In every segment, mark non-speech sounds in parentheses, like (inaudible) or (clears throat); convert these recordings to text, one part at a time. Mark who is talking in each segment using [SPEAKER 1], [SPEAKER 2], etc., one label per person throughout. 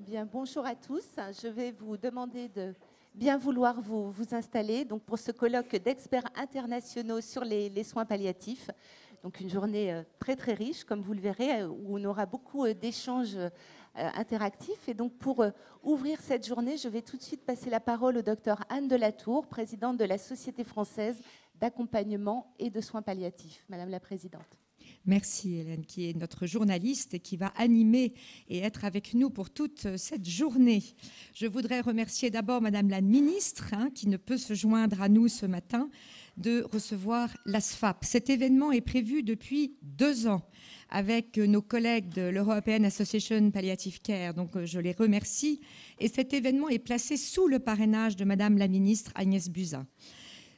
[SPEAKER 1] Bien, bonjour à tous. Je vais vous demander de bien vouloir vous, installer donc pour ce colloque d'experts internationaux sur les, soins palliatifs. Donc une journée euh, très très riche, comme vous le verrez, euh, où on aura beaucoup euh, d'échanges interactifs. Et donc pour ouvrir cette journée, je vais tout de suite passer la parole au docteur Anne Delatour, présidente de la Société française d'accompagnement et de soins palliatifs. Madame la Présidente.
[SPEAKER 2] Merci Hélène, qui est notre journaliste et qui va animer et être avec nous pour toute cette journée. Je voudrais remercier d'abord Madame la ministre, hein, qui ne peut se joindre à nous ce matin, de recevoir l'ASFAP. Cet événement est prévu depuis deux ans avec nos collègues de l'European Association Palliative Care. Donc je les remercie. Et cet événement est placé sous le parrainage de Madame la ministre Agnès Buzyn.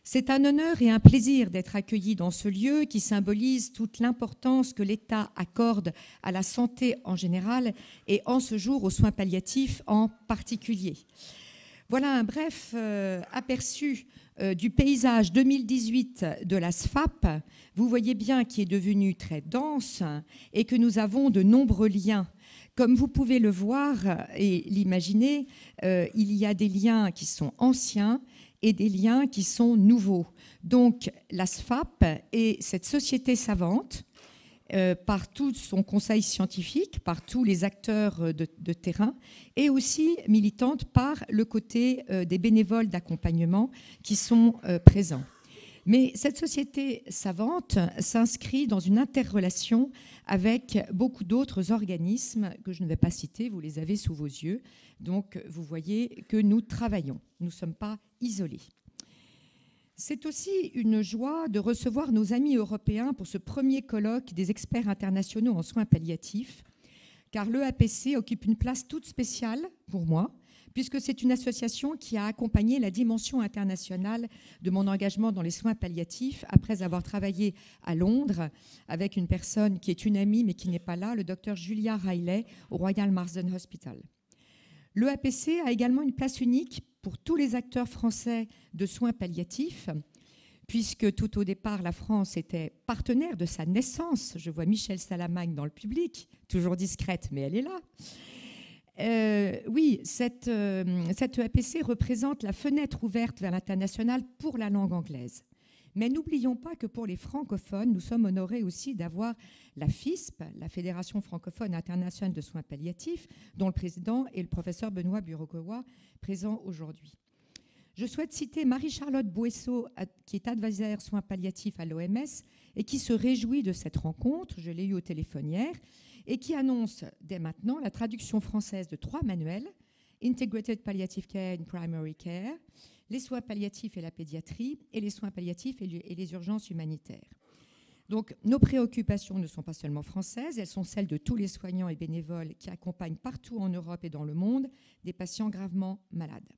[SPEAKER 2] C'est un honneur et un plaisir d'être accueilli dans ce lieu qui symbolise toute l'importance que l'État accorde à la santé en général et en ce jour aux soins palliatifs en particulier. Voilà un bref euh, aperçu euh, du paysage 2018 de la SFAP. Vous voyez bien qu'il est devenu très dense et que nous avons de nombreux liens. Comme vous pouvez le voir et l'imaginer, euh, il y a des liens qui sont anciens et des liens qui sont nouveaux. Donc la SFAP est cette société savante euh, par tout son conseil scientifique, par tous les acteurs de, terrain, et aussi militante par le côté euh, des bénévoles d'accompagnement qui sont euh, présents. Mais cette société savante s'inscrit dans une interrelation avec beaucoup d'autres organismes que je ne vais pas citer, vous les avez sous vos yeux. Donc vous voyez que nous travaillons, nous ne sommes pas isolés. C'est aussi une joie de recevoir nos amis européens pour ce premier colloque des experts internationaux en soins palliatifs, car l'EAPC occupe une place toute spéciale pour moi, puisque c'est une association qui a accompagné la dimension internationale de mon engagement dans les soins palliatifs après avoir travaillé à Londres avec une personne qui est une amie mais qui n'est pas là, le docteur Julia Riley au Royal Marsden Hospital. L'EAPC a également une place unique pour tous les acteurs français de soins palliatifs, puisque tout au départ, la France était partenaire de sa naissance. Je vois Michel Salamagne dans le public, toujours discrète, mais elle est là. Euh, oui, cette, euh, EAPC représente la fenêtre ouverte vers l'international pour la langue anglaise. Mais n'oublions pas que pour les francophones, nous sommes honorés aussi d'avoir la FISP, la Fédération francophone internationale de soins palliatifs, dont le président est le professeur Benoît Burokowa, présent aujourd'hui. Je souhaite citer Marie-Charlotte Bouesseau, qui est advisor soins palliatifs à l'OMS et qui se réjouit de cette rencontre, je l'ai eu au téléphone hier, et qui annonce dès maintenant la traduction française de trois manuels, Integrated Palliative Care and Primary Care, les soins palliatifs et la pédiatrie, et les soins palliatifs et les urgences humanitaires. Donc nos préoccupations ne sont pas seulement françaises, elles sont celles de tous les soignants et bénévoles qui accompagnent partout en Europe et dans le monde des patients gravement malades.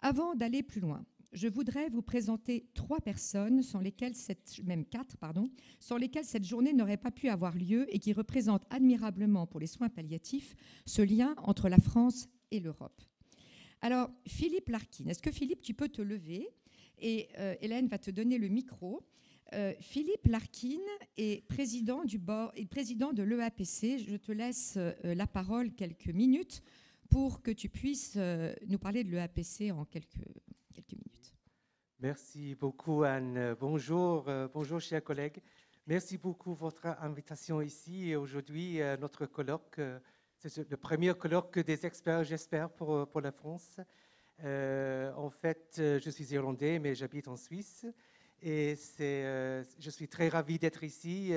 [SPEAKER 2] Avant d'aller plus loin, je voudrais vous présenter trois personnes, sans lesquelles cette, même quatre, pardon, sans lesquelles cette journée n'aurait pas pu avoir lieu et qui représentent admirablement pour les soins palliatifs ce lien entre la France et l'Europe. Alors, Philippe Larkin, est-ce que Philippe, tu peux te lever et euh, Hélène va te donner le micro. Euh, Philippe Larkin est président, du bord, et président de l'EAPC. Je te laisse euh, la parole quelques minutes pour que tu puisses nous parler de l'EAPC en quelques, quelques minutes.
[SPEAKER 3] Merci beaucoup Anne. Bonjour, bonjour chers collègues. Merci beaucoup pour votre invitation ici aujourd'hui, notre colloque c'est le premier colloque des experts, j'espère, pour, euh, pour la France. Euh, en fait, euh, je suis irlandais, mais j'habite en Suisse. Et c'est, je suis très ravi d'être ici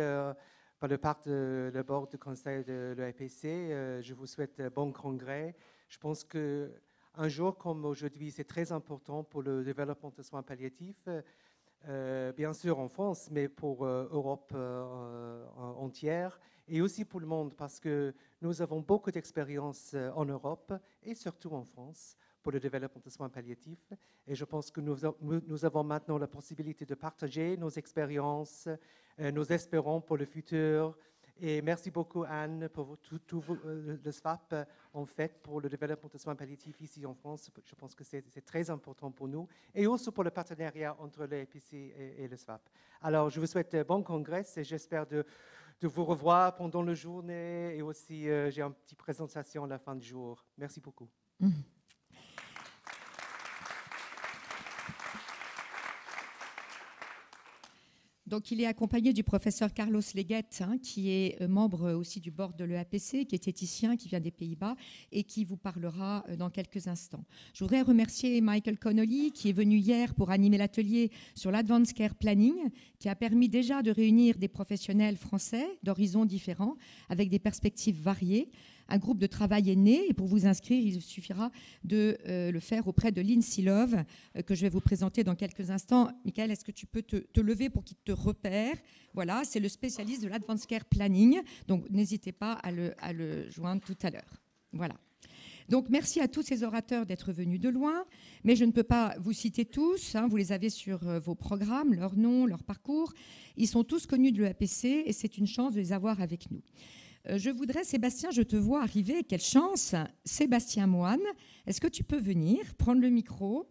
[SPEAKER 3] par le part de le board du conseil de l'EPC. je vous souhaite bon congrès. Je pense que un jour comme aujourd'hui, c'est très important pour le développement de soins palliatifs. bien sûr en France, mais pour Europe entière et aussi pour le monde, parce que nous avons beaucoup d'expérience euh, en Europe et surtout en France pour le développement de soins palliatifs. Et je pense que nous, avons maintenant la possibilité de partager nos expériences, euh, nos espérances pour le futur. Et merci beaucoup, Anne, pour tout, euh, le SWAP en fait pour le développement de soins palliatifs ici en France. Je pense que c'est très important pour nous et aussi pour le partenariat entre l'EPC et, et le SWAP. Alors, je vous souhaite bon congrès et j'espère de vous revoir pendant la journée et aussi j'ai une petite présentation à la fin du jour. Merci beaucoup. Mmh.
[SPEAKER 2] Donc, il est accompagné du professeur Carlos Leguette, hein, qui est euh, membre aussi du board de l'EAPC, qui est éthicien, qui vient des Pays-Bas et qui vous parlera euh, dans quelques instants. Je voudrais remercier Michael Connolly, qui est venu hier pour animer l'atelier sur l'Advanced Care Planning, qui a permis déjà de réunir des professionnels français d'horizons différents, avec des perspectives variées. Un groupe de travail est né et pour vous inscrire, il suffira de euh, le faire auprès de Lindsay Love, euh, que je vais vous présenter dans quelques instants. Michael, est-ce que tu peux te, lever pour qu'il te repère? Voilà, c'est le spécialiste de l'Advanced Care Planning. Donc n'hésitez pas à le, à le joindre tout à l'heure. Voilà. Donc merci à tous ces orateurs d'être venus de loin, mais je ne peux pas vous citer tous, hein. vous les avez sur euh, vos programmes, leurs noms, leur parcours. Ils sont tous connus de l'EAPC et c'est une chance de les avoir avec nous. Euh, je voudrais, Sébastien, je te vois arriver, quelle chance. Sébastien Moine, est-ce que tu peux venir prendre le micro?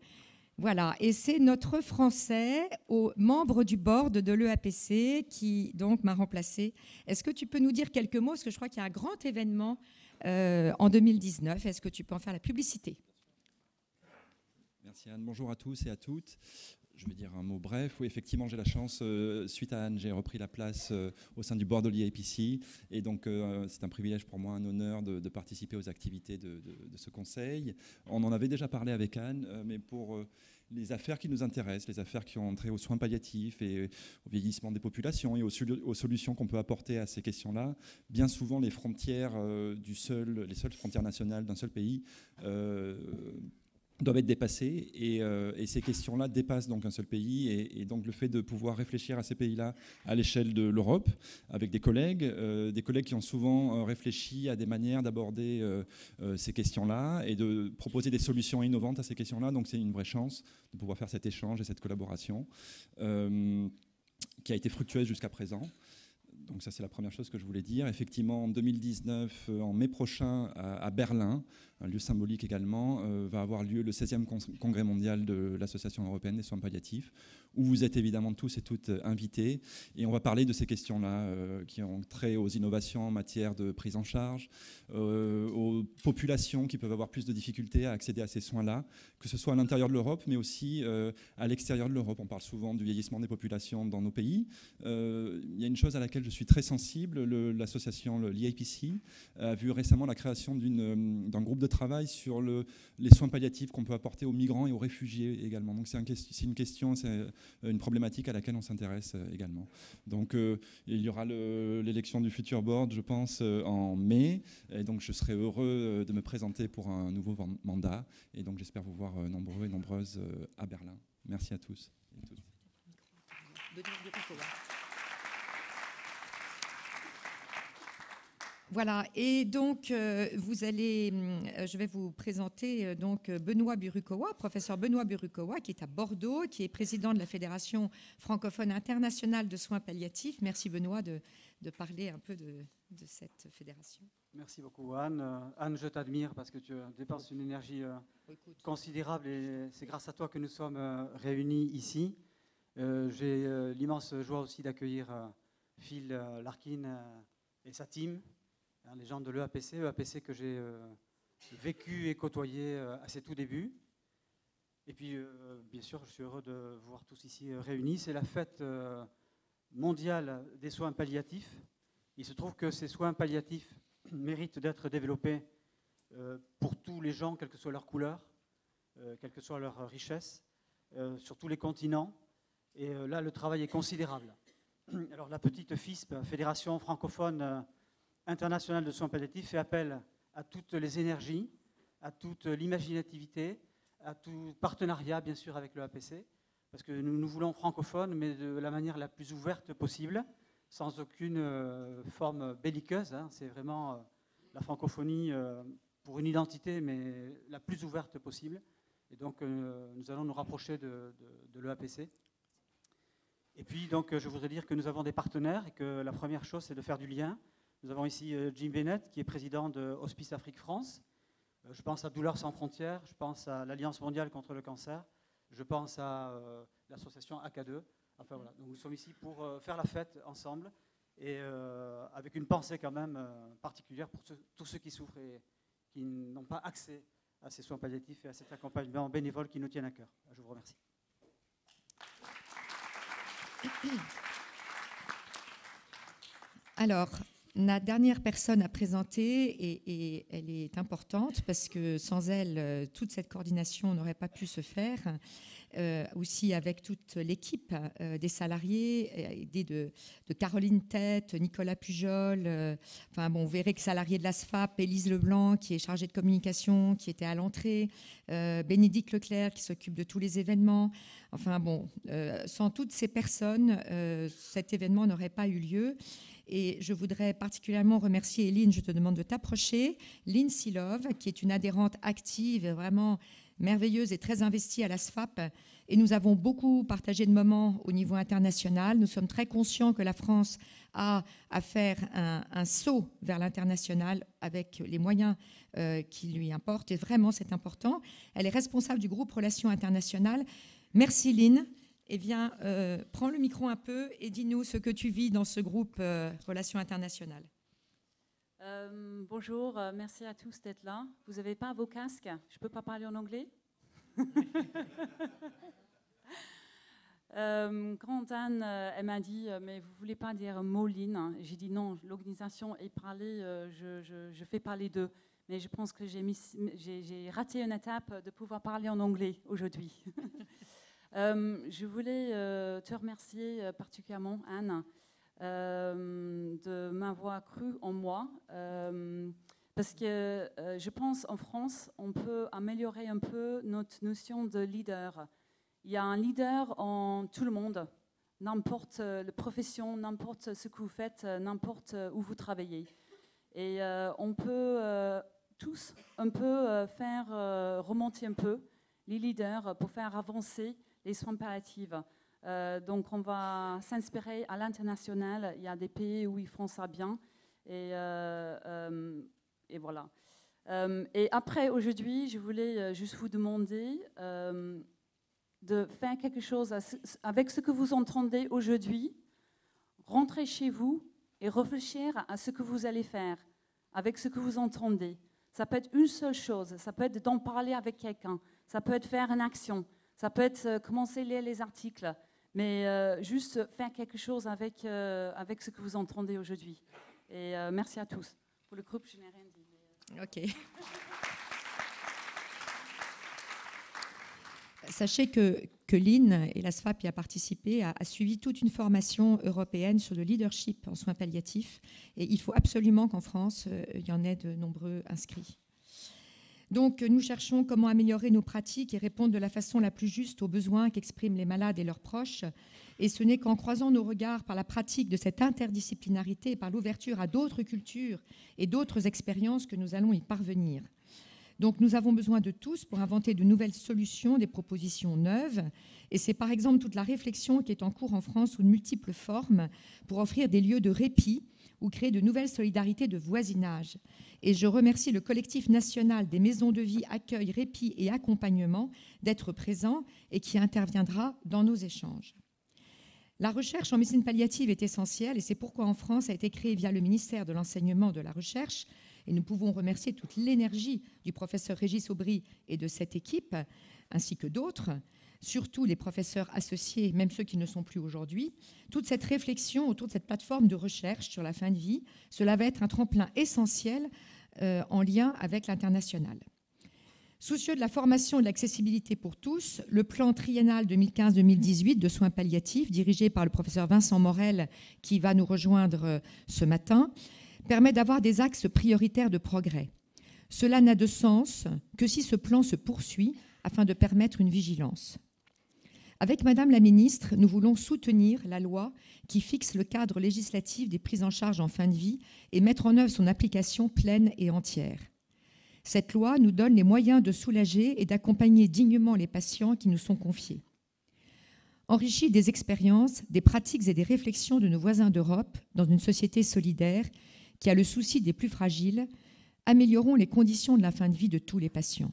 [SPEAKER 2] Voilà, et c'est notre Français, au membre du board de l'EAPC, qui donc m'a remplacé. Est-ce que tu peux nous dire quelques mots? Parce que je crois qu'il y a un grand événement euh, en 2019. Est-ce que tu peux en faire la publicité?
[SPEAKER 4] Merci Anne. Bonjour à tous et à toutes je vais dire un mot bref. Oui, effectivement, j'ai la chance, euh, suite à Anne, j'ai repris la place euh, au sein du board de. Et donc, euh, c'est un privilège pour moi, un honneur de, participer aux activités de, ce conseil. On en avait déjà parlé avec Anne, mais pour les affaires qui nous intéressent, les affaires qui ont trait aux soins palliatifs et au vieillissement des populations et aux, aux solutions qu'on peut apporter à ces questions-là, bien souvent, les frontières du seul, les seules frontières nationales d'un seul pays doivent être dépassées euh, et, ces questions-là dépassent donc un seul pays et, donc le fait de pouvoir réfléchir à ces pays-là à l'échelle de l'Europe avec des collègues, euh, des collègues qui ont souvent euh, réfléchi à des manières d'aborder ces questions-là et de proposer des solutions innovantes à ces questions-là. Donc c'est une vraie chance de pouvoir faire cet échange et cette collaboration qui a été fructueuse jusqu'à présent. Donc ça c'est la première chose que je voulais dire. Effectivement, en 2019, en mai prochain, à Berlin, un lieu symbolique également, euh, va avoir lieu le 16e congrès mondial de l'Association européenne des soins palliatifs, où vous êtes évidemment tous et toutes invités. Et on va parler de ces questions-là euh, qui ont trait aux innovations en matière de prise en charge, euh, aux populations qui peuvent avoir plus de difficultés à accéder à ces soins-là, que ce soit à l'intérieur de l'Europe, mais aussi à l'extérieur de l'Europe. On parle souvent du vieillissement des populations dans nos pays. Il y a une chose à laquelle je suis très sensible, l'association, l'IAPC, a vu récemment la création d'un groupe de travail sur le, les soins palliatifs qu'on peut apporter aux migrants et aux réfugiés également. Donc c'est un, une question, c'est euh, une problématique à laquelle on s'intéresse euh, également. Donc euh, il y aura l'élection du futur board, je pense, en mai. Et donc je serai heureux de me présenter pour un nouveau mandat. Et donc j'espère vous voir nombreux et nombreuses à Berlin. Merci à tous.
[SPEAKER 2] Voilà, et donc euh, vous allez, euh, je vais vous présenter euh, donc Benoît Burukowa, professeur Benoît Burukowa, qui est à Bordeaux, qui est président de la Fédération francophone internationale de soins palliatifs. Merci Benoît de, parler un peu de, cette fédération.
[SPEAKER 5] Merci beaucoup Anne. Anne, je t'admire parce que tu dépenses une énergie considérable et c'est grâce à toi que nous sommes réunis ici. J'ai l'immense joie aussi d'accueillir Phil Larkin et sa team Hein, les gens de l'EAPC, EAPC que j'ai euh, vécu et côtoyé euh, à ses tout débuts. Et puis, euh, bien sûr, je suis heureux de vous voir tous ici réunis. C'est la fête mondiale des soins palliatifs. Il se trouve que ces soins palliatifs (clears throat) méritent d'être développés pour tous les gens, quelle que soit leur couleur, quelle que soit leur richesse, sur tous les continents. Et là, le travail est considérable. (clears throat) Alors, la petite FISP, Fédération francophone international de soins palliatifs fait appel à toutes les énergies, à toute l'imaginativité, à tout partenariat, bien sûr, avec le APC, parce que nous nous voulons francophones, mais de la manière la plus ouverte possible, sans aucune euh, forme belliqueuse. Hein. C'est vraiment euh, la francophonie euh, pour une identité, mais la plus ouverte possible. Et donc, nous allons nous rapprocher de, de, l'EAPC. Et puis, donc, je voudrais dire que nous avons des partenaires et que la première chose, c'est de faire du lien nous avons ici euh, Jim Bennett, qui est président de Hospice Afrique France. Euh, je pense à Douleurs sans frontières, je pense à l'Alliance mondiale contre le cancer, je pense à euh, l'association AK2. Enfin voilà, nous sommes ici pour faire la fête ensemble et avec une pensée quand même particulière pour tous ceux qui souffrent et qui n'ont pas accès à ces soins palliatifs et à cet accompagnement bénévole qui nous tiennent à cœur. Je vous remercie.
[SPEAKER 2] Alors, la dernière personne à présenter, et, elle est importante parce que sans elle, euh, toute cette coordination n'aurait pas pu se faire. Euh, aussi avec toute l'équipe euh, des salariés, aidée de, Caroline Tête, Nicolas Pujol. enfin bon, vous verrez que salarié de la SFAP, Élise Leblanc, qui est chargée de communication, qui était à l'entrée, Bénédicte Leclerc, qui s'occupe de tous les événements. Enfin bon, sans toutes ces personnes, cet événement n'aurait pas eu lieu. Et je voudrais particulièrement remercier Eline, je te demande de t'approcher, Lynn Silov, qui est une adhérente active, vraiment merveilleuse et très investie à la SFAP. Et nous avons beaucoup partagé de moments au niveau international. Nous sommes très conscients que la France a à faire un, saut vers l'international avec les moyens euh, qui lui importent. Et vraiment, c'est important. Elle est responsable du groupe Relations internationales. Merci Lynn. Eh bien, euh, prends le micro un peu et dis-nous ce que tu vis dans ce groupe euh, Relations internationales.
[SPEAKER 6] Euh, bonjour, merci à tous d'être là. Vous n'avez pas vos casques? Je ne peux pas parler en anglais? (laughs) Quand Anne elle m'a dit, mais vous voulez pas dire Moline? J'ai dit non, l'organisation est parlée, je, je, fais parler d'eux. Mais je pense que j'ai raté une étape de pouvoir parler en anglais aujourd'hui. (laughs) Euh, je voulais euh, te remercier euh, particulièrement, Anne, de m'avoir cru en moi. parce que je pense en France, on peut améliorer un peu notre notion de leader. Il y a un leader en tout le monde, n'importe la profession, n'importe ce que vous faites, n'importe où vous travaillez. Et on peut tous un peu faire remonter un peu les leaders pour faire avancer les soins palliatifs. Euh, donc on va s'inspirer à l'international. Il y a des pays où ils font ça bien. Et, euh, euh, voilà. et après, aujourd'hui, je voulais juste vous demander de faire quelque chose avec ce que vous entendez aujourd'hui. Rentrez chez vous et réfléchir à ce que vous allez faire avec ce que vous entendez. Ça peut être une seule chose, ça peut être d'en parler avec quelqu'un, ça peut être faire une action, ça peut être euh, commencer à lire les articles, mais euh, juste faire quelque chose avec, euh, avec ce que vous entendez aujourd'hui. Et merci à tous. Pour le groupe, je n'ai rien dit.
[SPEAKER 2] OK. Sachez que, que l'IN et la SFAP y a participé, a, a, suivi toute une formation européenne sur le leadership en soins palliatifs. Et il faut absolument qu'en France, il y en ait de nombreux inscrits. Donc, nous cherchons comment améliorer nos pratiques et répondre de la façon la plus juste aux besoins qu'expriment les malades et leurs proches. Et ce n'est qu'en croisant nos regards par la pratique de cette interdisciplinarité par l'ouverture à d'autres cultures et d'autres expériences que nous allons y parvenir. Donc nous avons besoin de tous pour inventer de nouvelles solutions, des propositions neuves. Et c'est par exemple toute la réflexion qui est en cours en France sous de multiples formes pour offrir des lieux de répit ou créer de nouvelles solidarités de voisinage. Et je remercie le collectif national des maisons de vie, accueil, répit et accompagnement d'être présent et qui interviendra dans nos échanges. La recherche en médecine palliative est essentielle et c'est pourquoi en France a été créée via le ministère de l'Enseignement de la Recherche et nous pouvons remercier toute l'énergie du professeur Régis Aubry et de cette équipe, ainsi que d'autres, surtout les professeurs associés, même ceux qui ne sont plus aujourd'hui, toute cette réflexion autour de cette plateforme de recherche sur la fin de vie, cela va être un tremplin essentiel euh, en lien avec l'international. Soucieux de la formation et de l'accessibilité pour tous, le plan triennal 2015-2018 de soins palliatifs, dirigé par le professeur Vincent Morel, qui va nous rejoindre euh, ce matin, permet d'avoir des axes prioritaires de progrès. Cela n'a de sens que si ce plan se poursuit afin de permettre une vigilance. Avec Madame la Ministre, nous voulons soutenir la loi qui fixe le cadre législatif des prises en charge en fin de vie et mettre en œuvre son application pleine et entière. Cette loi nous donne les moyens de soulager et d'accompagner dignement les patients qui nous sont confiés. Enrichis des expériences, des pratiques et des réflexions de nos voisins d'Europe dans une société solidaire qui a le souci des plus fragiles, améliorons les conditions de la fin de vie de tous les patients.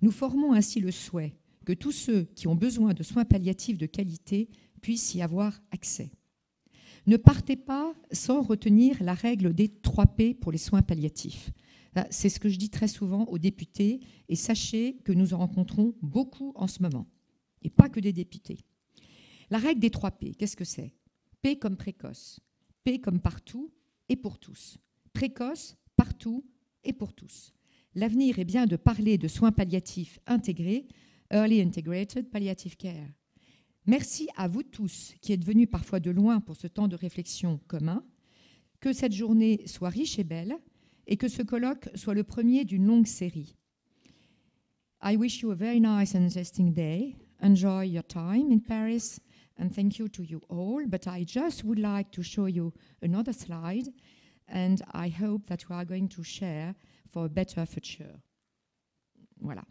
[SPEAKER 2] Nous formons ainsi le souhait que tous ceux qui ont besoin de soins palliatifs de qualité puissent y avoir accès. Ne partez pas sans retenir la règle des 3 P pour les soins palliatifs. C'est ce que je dis très souvent aux députés et sachez que nous en rencontrons beaucoup en ce moment. Et pas que des députés. La règle des 3 P, qu'est-ce que c'est? P comme précoce, P comme partout et pour tous. Précoce, partout et pour tous. L'avenir est bien de parler de soins palliatifs intégrés, Early Integrated Palliative Care. Merci à vous tous qui êtes venus parfois de loin pour ce temps de réflexion commun. Que cette journée soit riche et belle et que ce colloque soit le premier d'une longue série. I wish you a very nice and interesting day. Enjoy your time in Paris and thank you to you all. But I just would like to show you another slide and I hope that we are going to share for a better future. Voilà.